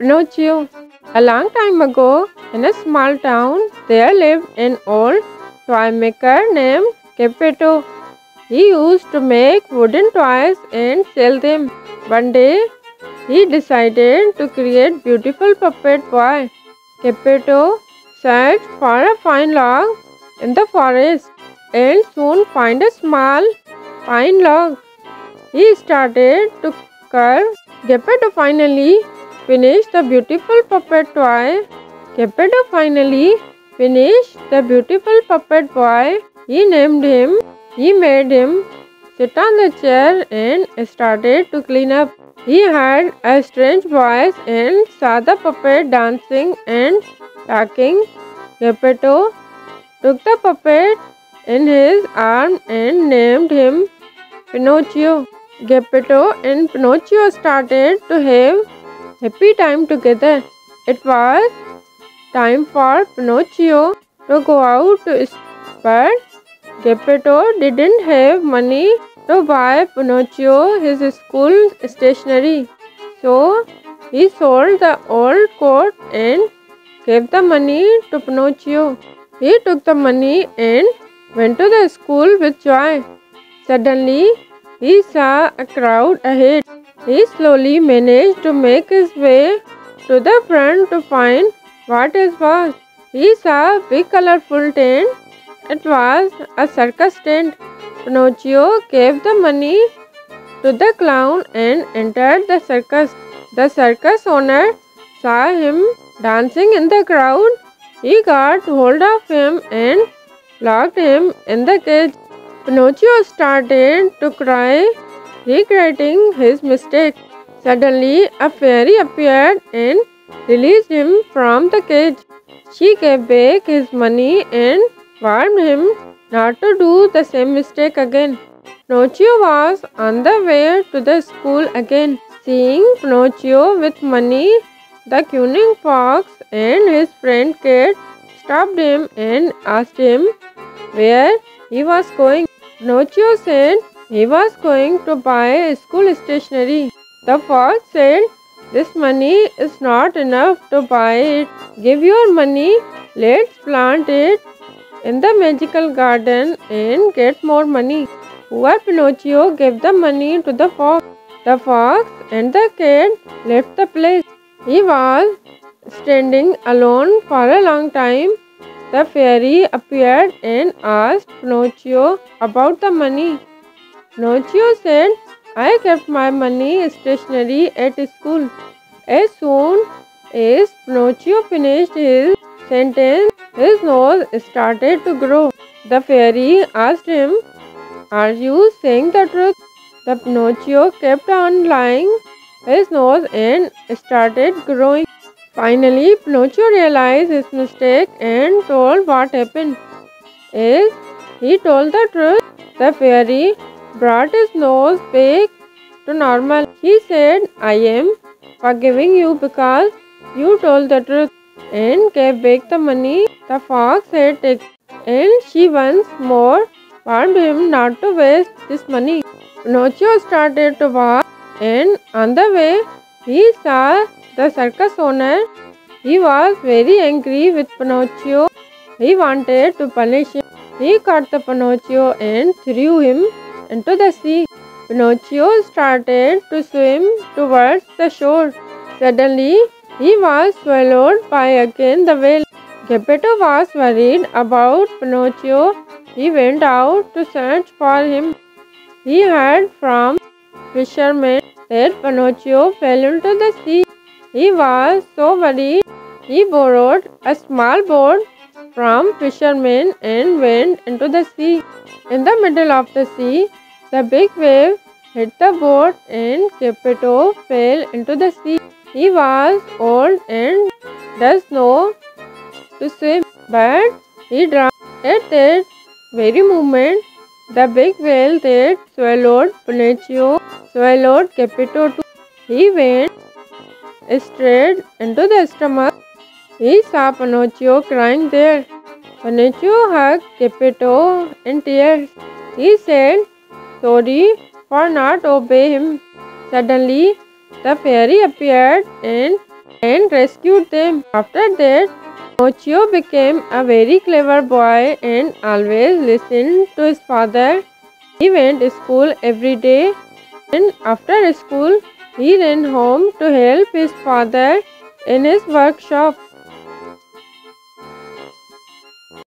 Pinocchio. A long time ago, in a small town, there lived an old toy maker named Geppetto. He used to make wooden toys and sell them. One day, he decided to create beautiful puppet boy. Geppetto searched for a fine log in the forest and soon found a small pine log. He started to carve. Geppetto finally finished the beautiful puppet toy. Geppetto finally finished the beautiful puppet boy. He named him. He made him sit on the chair and started to clean up. He had a strange voice and saw the puppet dancing and talking. Geppetto took the puppet in his arm and named him Pinocchio. Geppetto and Pinocchio started to have happy time together. It was time for Pinocchio to go out to but Geppetto didn't have money to buy Pinocchio his school stationery. So he sold the old coat and gave the money to Pinocchio. He took the money and went to the school with joy. Suddenly, he saw a crowd ahead. He slowly managed to make his way to the front to find what it was. He saw a big colorful tent. It was a circus tent. Pinocchio gave the money to the clown and entered the circus. The circus owner saw him dancing in the crowd. He got hold of him and locked him in the cage. Pinocchio started to cry, regretting his mistake. Suddenly, a fairy appeared and released him from the cage. She gave back his money and warned him not to do the same mistake again. Pinocchio was on the way to the school again. Seeing Pinocchio with money, the cunning fox and his friend Cat stopped him and asked him where he was going. Pinocchio said he was going to buy school stationery. The fox said, This money is not enough to buy it. Give your money, let's plant it in the magical garden and get more money. Poor Pinocchio gave the money to the fox. The fox and the cat left the place. He was standing alone for a long time. The fairy appeared and asked Pinocchio about the money. Pinocchio said, I kept my money stationary at school. As soon as Pinocchio finished his sentence, his nose started to grow. The fairy asked him, Are you saying the truth? The Pinocchio kept on lying his nose and started growing. Finally, Pinocchio realized his mistake and told what happened. As he told the truth, the fairy brought his nose back to normal. He said, I am forgiving you because you told the truth and gave back the money the fox taken. And she once more warned him not to waste this money. Pinocchio started to walk and on the way he saw the circus owner. He was very angry with Pinocchio. He wanted to punish him. He caught the Pinocchio and threw him into the sea. Pinocchio started to swim towards the shore. Suddenly, he was swallowed by again the whale. Geppetto was worried about Pinocchio. He went out to search for him. He heard from fishermen that Pinocchio fell into the sea. He was so worried. He borrowed a small boat from fishermen and went into the sea. In the middle of the sea, the big wave hit the boat and Geppetto fell into the sea. He was old and does know to swim, but he drowned. At that very moment, the big whale that swallowed Pinocchio swallowed Geppetto too. He went straight into the stomach. He saw Pinocchio crying there. Pinocchio hugged Geppetto in tears. He said, Sorry for not obeying him. Suddenly, the fairy appeared and and rescued them. After that, Pinocchio became a very clever boy and always listened to his father. He went to school every day and after school he ran home to help his father in his workshop.